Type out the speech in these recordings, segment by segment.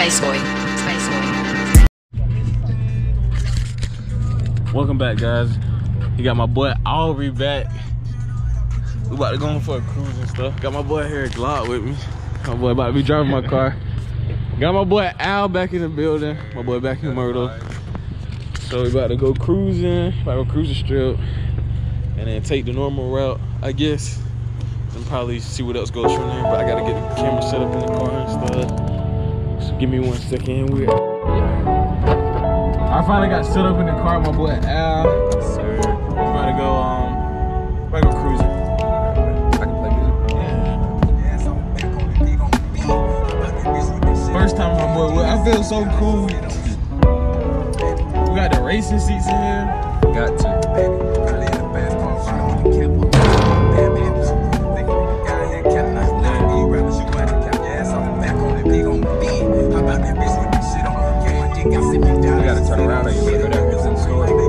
Spaceboy. Spaceboy. Welcome back, guys. You got my boy Aubrey back. We about to go on for a cruise and stuff. Got my boy here Glock with me. My boy about to be driving my car. Got my boy Al back in the building. My boy back in Myrtle. So we about to go cruising, about to go cruise the strip, and then take the normal route, I guess. And probably see what else goes from there. But I gotta get the camera set up in the car and stuff. So give me one second. We I finally got set up in the car, my boy Al. Sir. I'm about to go um about to go cruising. I can play music. First time my boy Will. I feel so cool. We got the racing seats in here. Got to. Gotta turn around or you wanna go down here the store?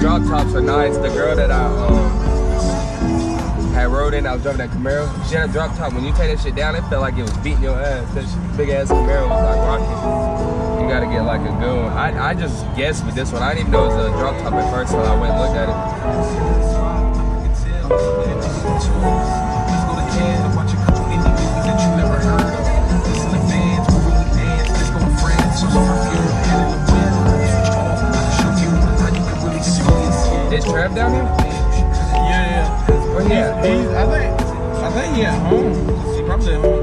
Drop tops are nice. The girl that I um had rode in, I was driving that Camaro. She had a drop top. When you take that shit down, it felt like it was beating your ass. That big ass Camaro was like rocking. You gotta get like a good one. I, I just guessed with this one. I didn't even know it was a drop top at first, so I went and looked at it. Down here? Yeah, yeah. Where he at? He's, I think, I think he at home. He probably at home.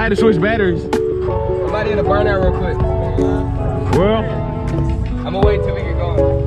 I had to switch batteries. Somebody in the burnout real quick. Well, I'm gonna wait till we get going.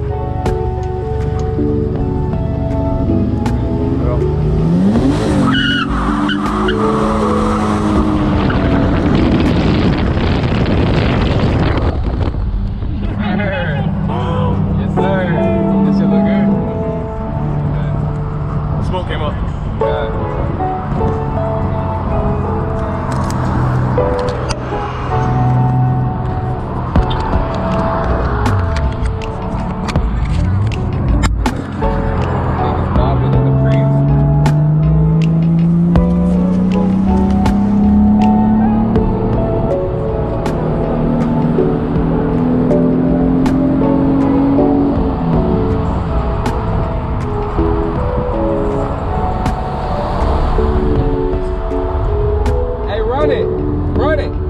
Run it. Run it.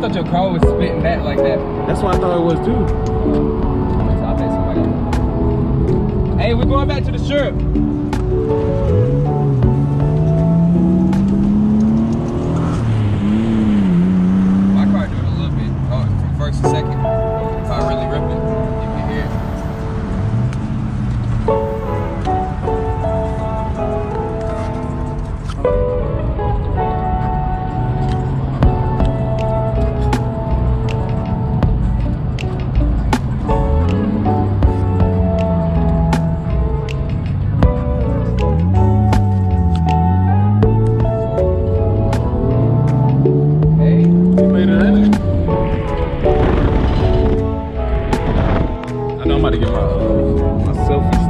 I thought your car was spitting that like that. That's what I thought it was too. So I think somebody. Hey, we're going back to the strip. Marguerite. Uma selfie.